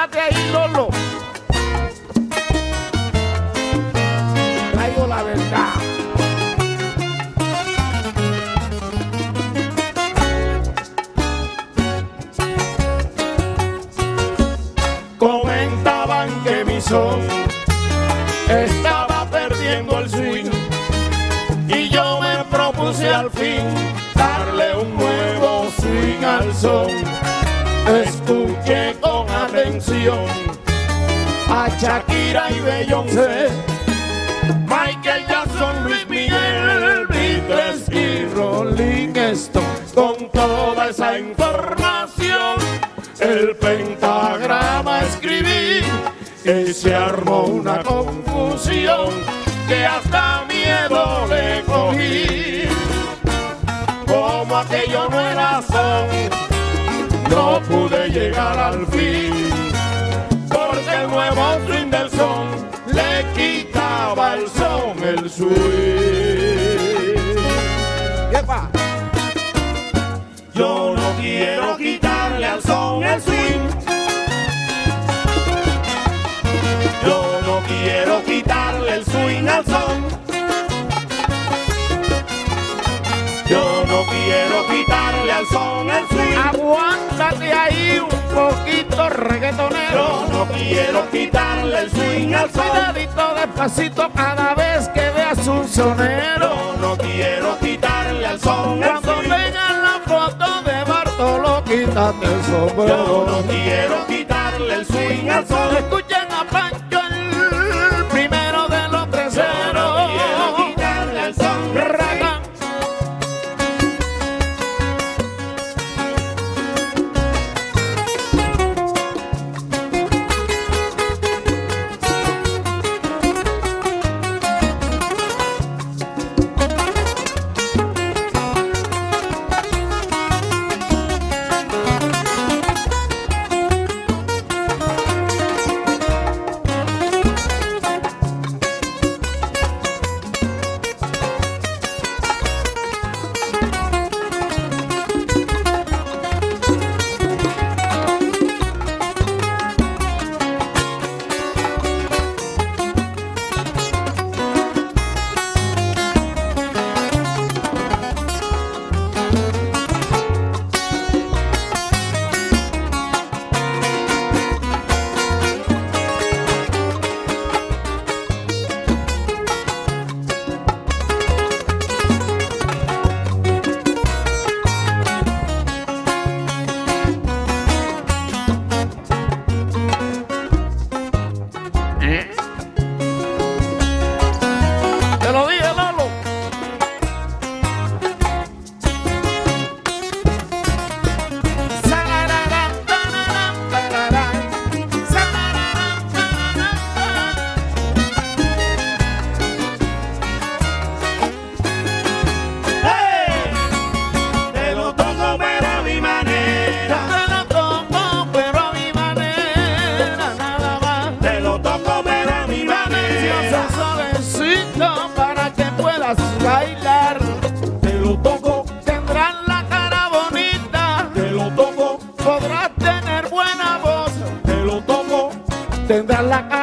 aguántate ahí, Lolo. Traigo la verdad. Comentaban que mi son estaba perdiendo el swing y yo me propuse al fin darle un nuevo swing al son. A Shakira y Beyoncé, Michael Jackson, Luis Miguel, Beatles y Rolling Stone. Con toda esa información, el pentagrama escribí y se armó una confusión que hasta miedo le cogí. Como aquello no era son, no pude llegar al fin. Swing. Yo no quiero quitarle al son el swing. Aguántate ahí un poquito reggaetonero. Yo no quiero quitarle el swing al son. Cuidadito despacito cada vez que veas un sonero. Yo no quiero quitarle al son el Cuando vean la foto de Bartolo, quítate el sombrero. Yo no quiero quitarle el swing al son. Escuchen bailar. Te lo toco, tendrán la cara bonita. Te lo toco, podrás tener buena voz. Te lo toco, tendrás la cara